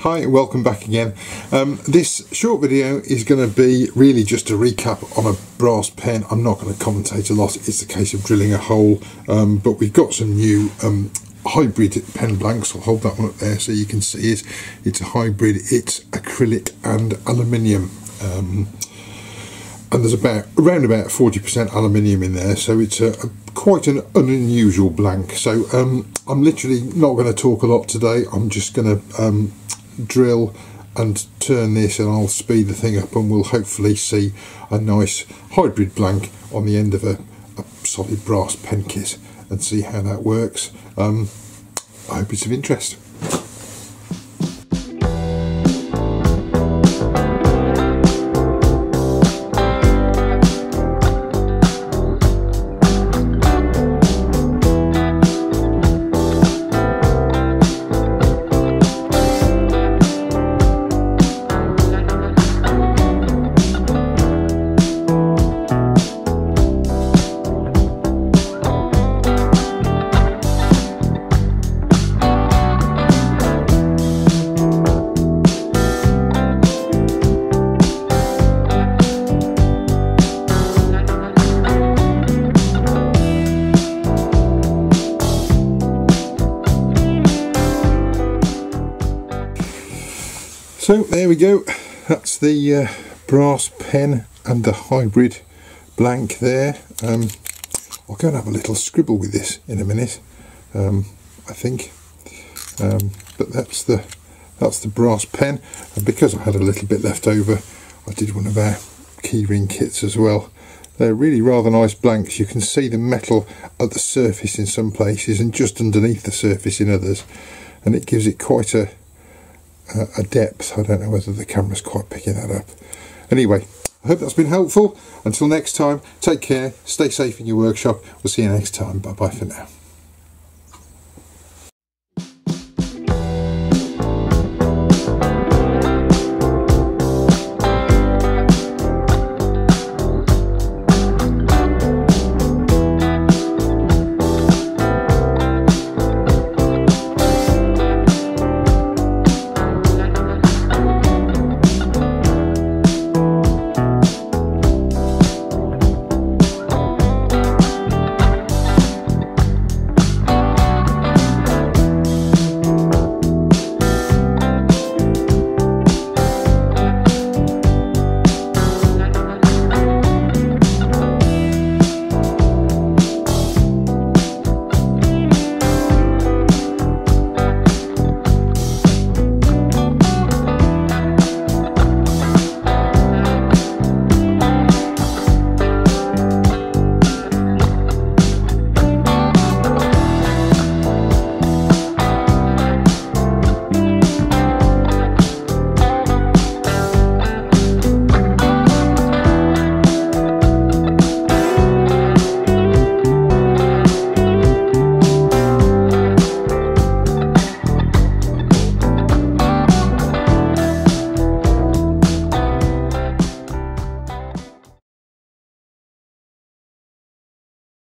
Hi, welcome back again. Um, this short video is going to be really just a recap on a brass pen. I'm not going to commentate a lot, it's a case of drilling a hole, um, but we've got some new um, hybrid pen blanks. I'll hold that one up there so you can see it. It's a hybrid, it's acrylic and aluminium. Um, and there's about around about 40% aluminium in there so it's a, a quite an unusual blank so um, I'm literally not going to talk a lot today I'm just going to um, drill and turn this and I'll speed the thing up and we'll hopefully see a nice hybrid blank on the end of a, a solid brass pen kit and see how that works. Um, I hope it's of interest So there we go, that's the uh, brass pen and the hybrid blank there. Um, I'll go and have a little scribble with this in a minute, um, I think. Um, but that's the that's the brass pen, and because I had a little bit left over, I did one of our keyring kits as well. They're really rather nice blanks. You can see the metal at the surface in some places and just underneath the surface in others, and it gives it quite a Uh, a depth. I don't know whether the camera's quite picking that up. Anyway, I hope that's been helpful. Until next time, take care, stay safe in your workshop. We'll see you next time. Bye bye for now.